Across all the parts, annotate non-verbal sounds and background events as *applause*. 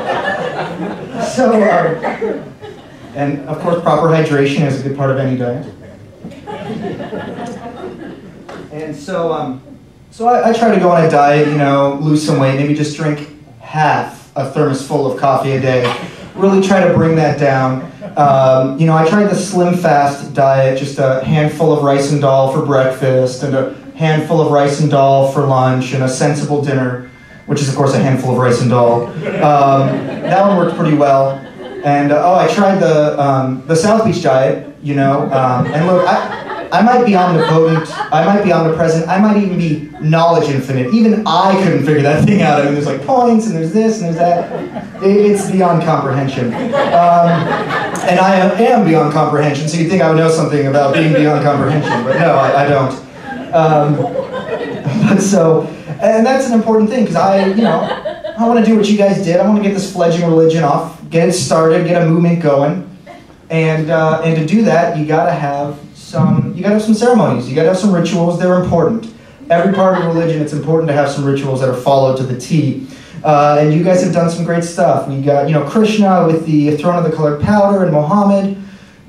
*laughs* so, um, and of course, proper hydration is a good part of any diet. And so, um, so I, I try to go on a diet, you know, lose some weight, maybe just drink half a thermos full of coffee a day. Really try to bring that down. Um, you know, I tried the slim fast diet, just a handful of rice and dal for breakfast, and a handful of rice and dal for lunch, and a sensible dinner, which is of course a handful of rice and dal. Um, that one worked pretty well. And uh, oh, I tried the um, the South Beach diet, you know, um, and look, I, I might be omnipotent, I might be omnipresent, I might even be knowledge infinite. Even I couldn't figure that thing out. I mean, there's like points and there's this and there's that. It's beyond comprehension. Um, and I am beyond comprehension, so you'd think I would know something about being beyond comprehension, but no, I, I don't. But *laughs* so, and that's an important thing because I, you know, I want to do what you guys did. I want to get this fledgling religion off, get it started, get a movement going. And, uh, and to do that, you got to have some, you gotta have some ceremonies, you gotta have some rituals, they're important. Every part of religion, it's important to have some rituals that are followed to the T. Uh, and you guys have done some great stuff. We got, you know, Krishna with the throne of the colored powder, and Mohammed,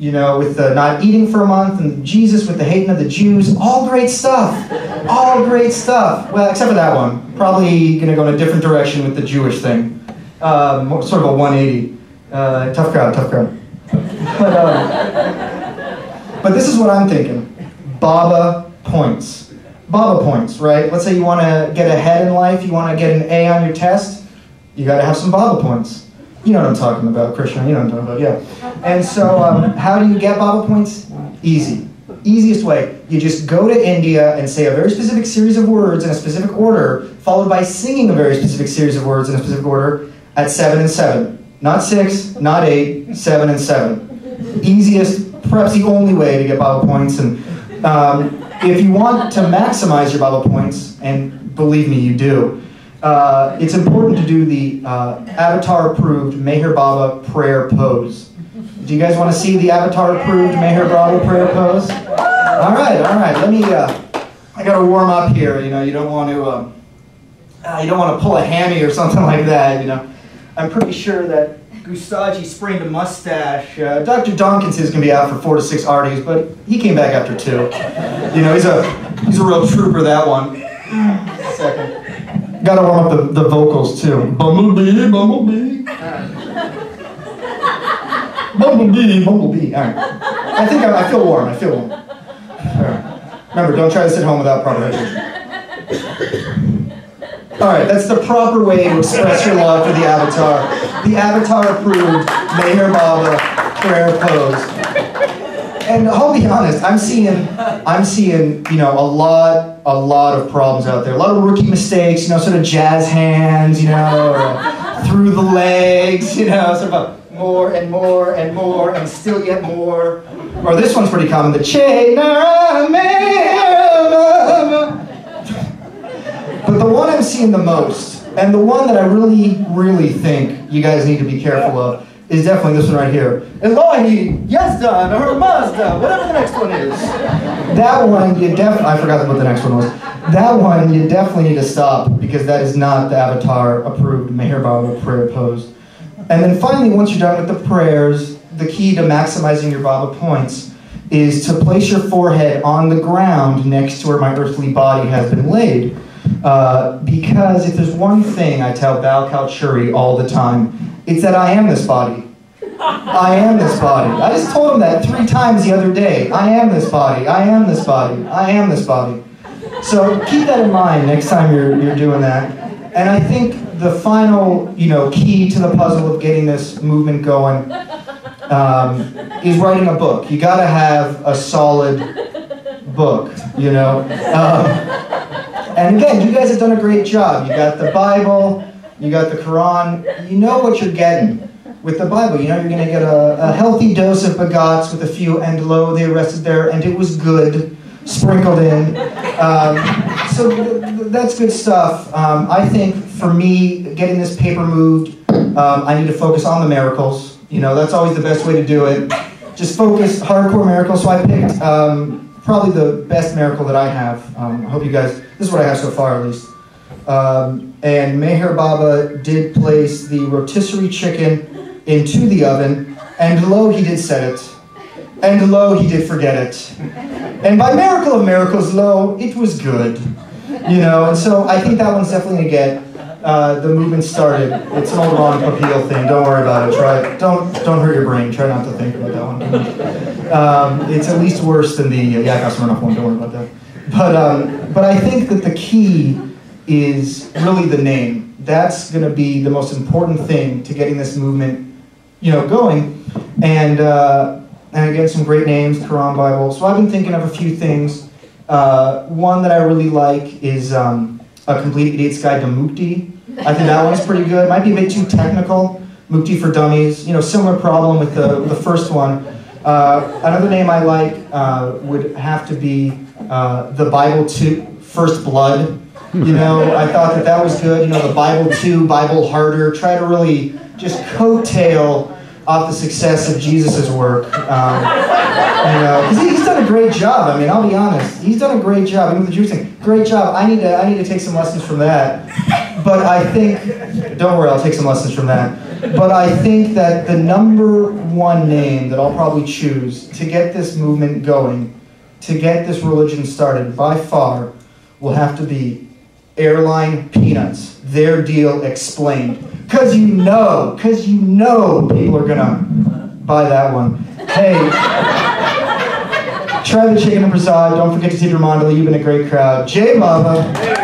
you know, with the not eating for a month, and Jesus with the hating of the Jews. All great stuff. All great stuff. Well, except for that one. Probably going to go in a different direction with the Jewish thing. Um, sort of a 180. Uh, tough crowd, tough crowd. But, uh, but this is what I'm thinking Baba points. Baba points, right? Let's say you want to get ahead in life, you want to get an A on your test, you got to have some Baba points. You know what I'm talking about, Krishna. You know what I'm talking about, yeah. And so, um, how do you get Baba points? Easy. Easiest way. You just go to India and say a very specific series of words in a specific order, followed by singing a very specific series of words in a specific order at seven and seven. Not six, not eight, seven and seven. Easiest perhaps the only way to get Baba points. And um, if you want to maximize your Baba points, and believe me, you do, uh, it's important to do the uh, Avatar approved Meher Baba prayer pose. Do you guys want to see the Avatar approved Meher Baba prayer pose? All right, all right. Let me. Uh, I got to warm up here. You know, you don't want to. Um, uh, you don't want to pull a hammy or something *laughs* like that. You know, I'm pretty sure that Gustadji sprained a mustache. Uh, Dr. Donkins is going to be out for four to six RDs, but he came back after two. You know, he's a he's a real trooper, that one. Second. Got to warm up the, the vocals, too. Bumblebee, bumblebee. Bumblebee, bumblebee. All right. I think I, I feel warm. I feel warm. Remember, don't try to sit home without proper hydration. All right, that's the proper way to express your love for the avatar. The avatar approved Meher Baba prayer pose. And I'll be honest, I'm seeing, I'm seeing, you know, a lot, a lot of problems out there. A lot of rookie mistakes, you know, sort of jazz hands, you know, *laughs* through the legs, you know, sort of more and more and more and still yet more. Or this one's pretty common, the Chainara but the one I'm seeing the most, and the one that I really, really think you guys need to be careful of, is definitely this one right here. Elohi, Yazdan, or Mazda, whatever the next one is. That one, you definitely, I forgot what the next one was. That one, you definitely need to stop because that is not the Avatar approved Meher Baba prayer pose. And then finally, once you're done with the prayers, the key to maximizing your Baba points is to place your forehead on the ground next to where my earthly body has been laid. Uh, because if there's one thing I tell Bhau Kalchuri all the time, it's that I am this body. I am this body. I just told him that three times the other day. I am this body. I am this body. I am this body. So keep that in mind next time you're, you're doing that. And I think the final, you know, key to the puzzle of getting this movement going um, is writing a book. You got to have a solid book, you know. Um, and again, you guys have done a great job. You got the Bible, you got the Quran. You know what you're getting with the Bible. You know you're going to get a, a, healthy dose of begats with a few, and lo, they rested there, and it was good, sprinkled in. Um, so that's good stuff. Um, I think for me, getting this paper moved, um, I need to focus on the miracles. You know, that's always the best way to do it. Just focus, hardcore miracles. So I picked um, probably the best miracle that I have. Um, I hope you guys, this is what I have so far at least. Um, and Meher Baba did place the rotisserie chicken into the oven, and lo, he did set it. And lo, he did forget it. And by miracle of miracles, lo, it was good. You know, and so I think that one's definitely a get. Uh, the movement started. It's an old Ron Popeil thing. Don't worry about it. Try don't don't hurt your brain. Try not to think about that one. Um, it's at least worse than the uh, yeah, Smirnoff one. Don't worry about that. But um, but I think that the key is really the name. That's going to be the most important thing to getting this movement, you know, going. And uh, and again, some great names, Quran Bible. So I've been thinking of a few things. Uh, one that I really like is um, a complete idiot's guide to Mukti. I think that one's pretty good. Might be a bit too technical. Mukti for Dummies. You know, similar problem with the, the first one. Uh, another name I like uh, would have to be uh, the Bible to First Blood. *laughs* You know, I thought that that was good. You know, the Bible too, Bible harder. Try to really just coattail off the success of Jesus' work. Um, you know, because he's done a great job. I mean, I'll be honest. He's done a great job. Even with the Jewish thing, great job. I need to, I need to take some lessons from that. But I think, don't worry, I'll take some lessons from that. But I think that the number one name that I'll probably choose to get this movement going, to get this religion started, by far, will have to be Airline Peanuts. Their deal explained. Because you know, because you know people are going to buy that one. Hey, try the chicken and prasad. Don't forget to your mandali. You've been a great crowd. Jai Baba.